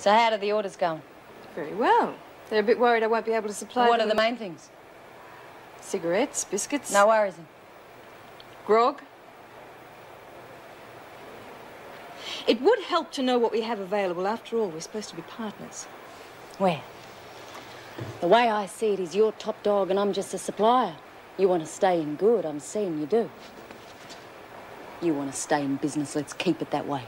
So how do the orders go? Very well. They're a bit worried I won't be able to supply what them are the main things? Cigarettes, biscuits. No worries. Grog. It would help to know what we have available. After all, we're supposed to be partners. Where? The way I see it is you're top dog and I'm just a supplier. You want to stay in good, I'm seeing you do. You want to stay in business, let's keep it that way.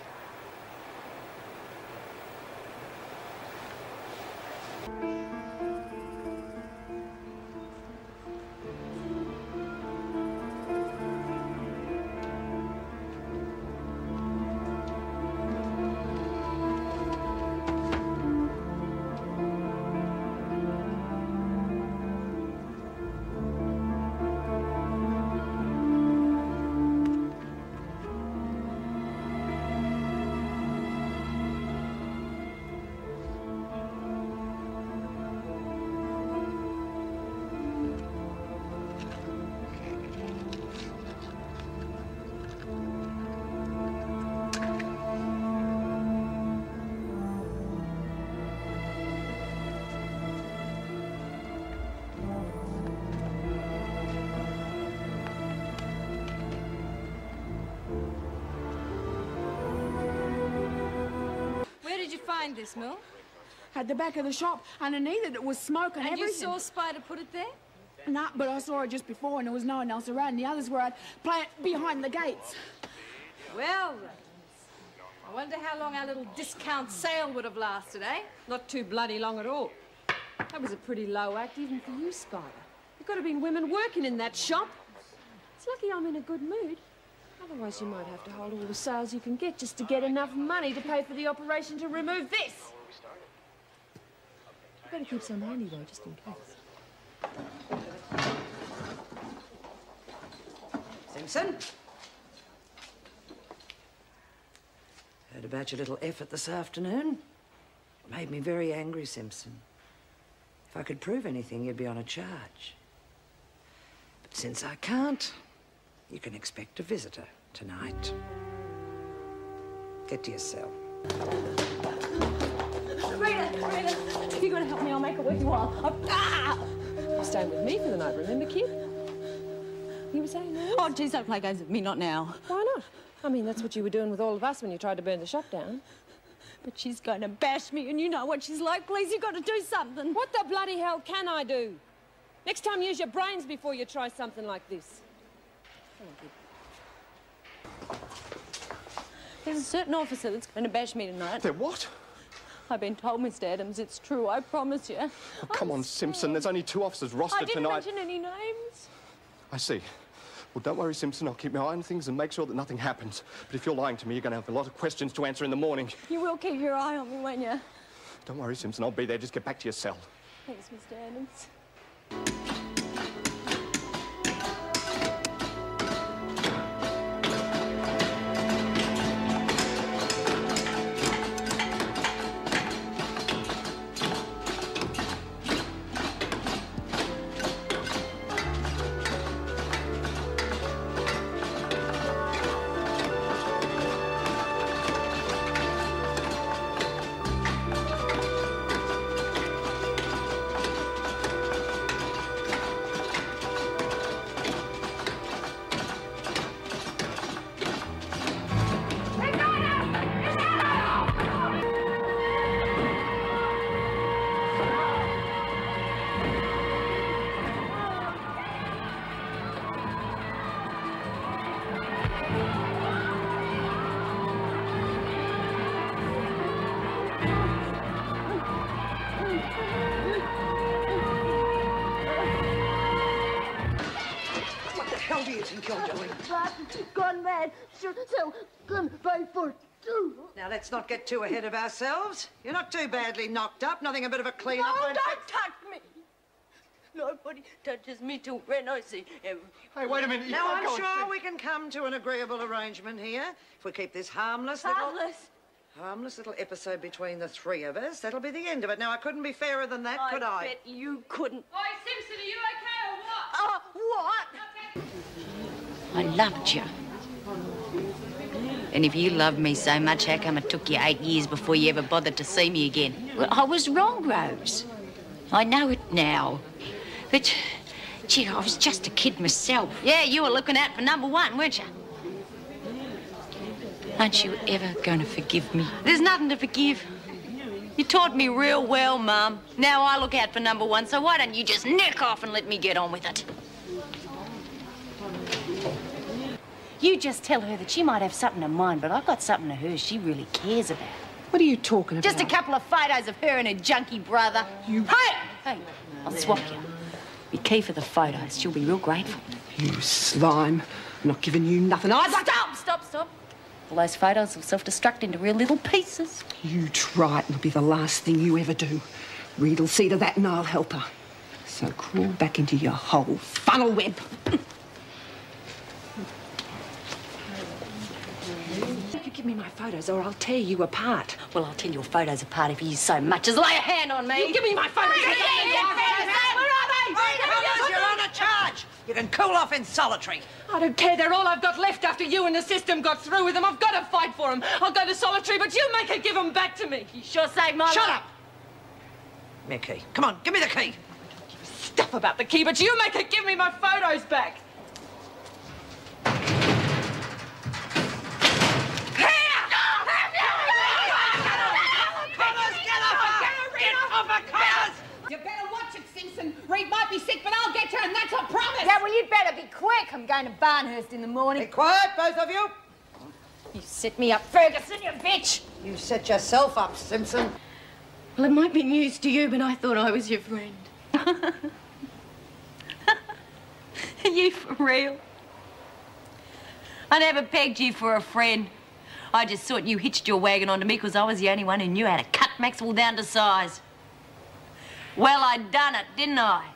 Find this, Mill? At the back of the shop, underneath it, it was smoke and, And you everything. saw Spider put it there? Nah, but I saw it just before and there was no one else around. The others were at plant behind the gates. Well. I wonder how long our little discount sale would have lasted, eh? Not too bloody long at all. That was a pretty low act, even for you, Spider. There could have been women working in that shop. It's lucky I'm in a good mood. Otherwise, you might have to hold all the sales you can get just to get enough money to pay for the operation to remove this. Better keep some handy, though, just in case. Simpson? Heard about your little effort this afternoon. It Made me very angry, Simpson. If I could prove anything, you'd be on a charge. But since I can't, you can expect a visitor tonight. Get to your cell. Rita, Rita, if you gotta help me. I'll make it worth your while. I'm, ah! You're staying with me for the night, remember, kid? You were saying that? Oh, geez, don't play games with me, not now. Why not? I mean, that's what you were doing with all of us when you tried to burn the shop down. But she's going to bash me, and you know what she's like. Please, you've got to do something. What the bloody hell can I do? Next time, use your brains before you try something like this. Come on, kid. There's a certain officer that's going to bash me tonight. There what? I've been told, Mr. Adams, it's true. I promise you. Oh, come on, Simpson. There's only two officers rostered tonight. I didn't tonight. mention any names. I see. Well, don't worry, Simpson. I'll keep my eye on things and make sure that nothing happens. But if you're lying to me, you're going to have a lot of questions to answer in the morning. You will keep your eye on me, won't you? Don't worry, Simpson. I'll be there. Just get back to your cell. Thanks, Mr. Adams. What the hell do you think? Gone mad. So, so gone by for two. Now, let's not get too ahead of ourselves. You're not too badly knocked up. Nothing a bit of a clean-up. No, won't don't touch me. Nobody touches me till Renault see him. Hey, wait a minute. Now, can't I'm sure see- we can come to an agreeable arrangement here. If we keep this harmless little... Harmless. Harmless little episode between the three of us. That'll be the end of it. Now, I couldn't be fairer than that, could I? I bet you couldn't. Oi, Simpson, are you okay or what? Oh, what? I loved you. And if you loved me so much, how come it took you eight years before you ever bothered to see me again? Well, I was wrong, Rose. I know it now. But, gee, I was just a kid myself. Yeah, you were looking out for number one, weren't you? Aren't you ever going to forgive me? There's nothing to forgive. You taught me real well, Mum. Now I look out for number one, so why don't you just nick off and let me get on with it? You just tell her that she might have something in mind, but I've got something of hers she really cares about. What are you talking about? Just a couple of photos of her and her junkie brother. You- Hey! Hey, I'll swap you. Be key for the photos. She'll be real grateful. You slime. I'm not giving you nothing. I Stop, stop, stop. All those photos will self-destruct into real little pieces. You try it, and it'll be the last thing you ever do. Reed'll see to that, and I'll help her. So crawl back into your hole, funnel web. Give me my photos, or I'll tear you apart. Well, I'll tear your photos apart if you so much as lay a hand on me. You give me my photos. Where are they? You're on a charge. You can cool off in solitary. I don't care. They're all I've got left after you and the system got through with them. I've got to fight for them. I'll go to solitary, but you make her give them back to me. You sure saved my Shut life. up. Me key. Come on, give me the key. Stuff about the key, but you make her give me my photos back. You better watch it, Simpson. Reed might be sick, but I'll get her, and that's a promise. Yeah, well, you'd better be quick. To Barnhurst in the morning. Be quiet, both of you. You set me up, Ferguson, you bitch. You set yourself up, Simpson. Well, it might be news to you, but I thought I was your friend. Are you for real? I never pegged you for a friend. I just thought you hitched your wagon onto me because I was the only one who knew how to cut Maxwell down to size. Well, I done it, didn't I?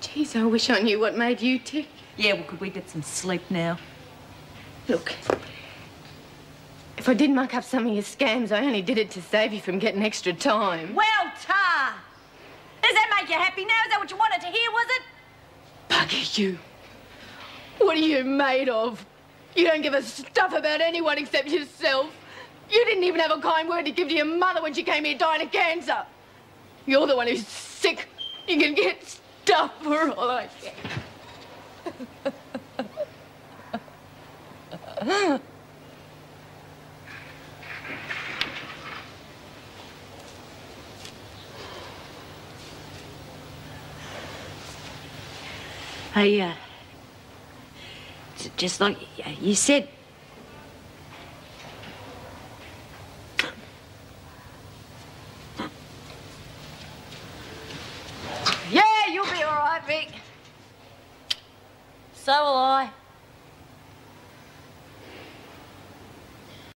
Jeez, I wish I knew what made you tick. Yeah, well, could we get some sleep now? Look, if I did muck up some of your scams, I only did it to save you from getting extra time. Well, Tar! Does that make you happy now? Is that what you wanted to hear, was it? Bugger you. What are you made of? You don't give a stuff about anyone except yourself. You didn't even have a kind word to give to your mother when she came here dying of cancer. You're the one who's sick. You can get stuff for all I care. Hey, uh, just like you said.